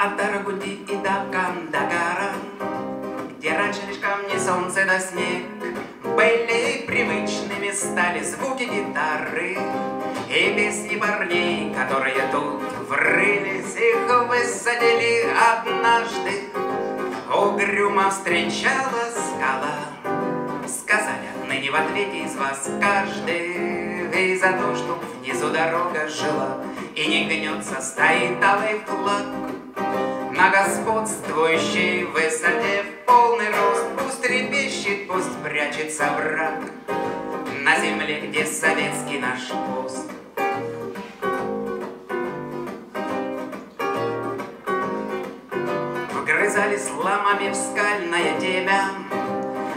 От Аргути и до Кандагара, Где раньше лишь камни, солнце да снег, Были привычными стали звуки гитары И песни парней, которые тут врылись, Их высадили однажды. Угрюмо встречала скала, Сказали отныне в ответе из вас каждый И за то, что внизу дорога жила И не гнется, стоит алый флаг На господствующей высоте в полный рост Пусть трепещет, пусть прячется враг. На земле, где советский наш пост Вгрызались ломами в скальное темя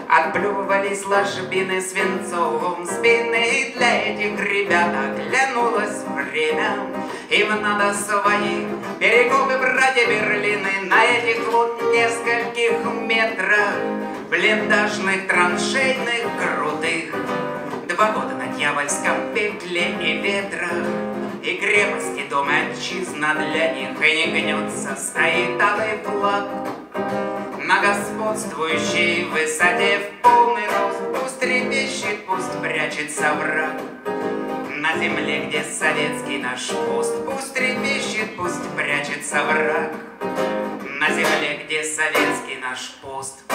Отплевывались ложбины свинцовым спины Для этих ребят оглянулось время. Им надо свои перекопы, братья Берлины На вот нескольких метрах Блиндажных, траншейных, крутых. Два года на дьявольском петле и ветрах. И крепости дом отчизна для них И не гнется, стоит алый флаг. На господствующей высоте в полный рост Пусть трепещет, пусть прячется враг. На земле, где советский наш пост Пусть трепещет Cash Post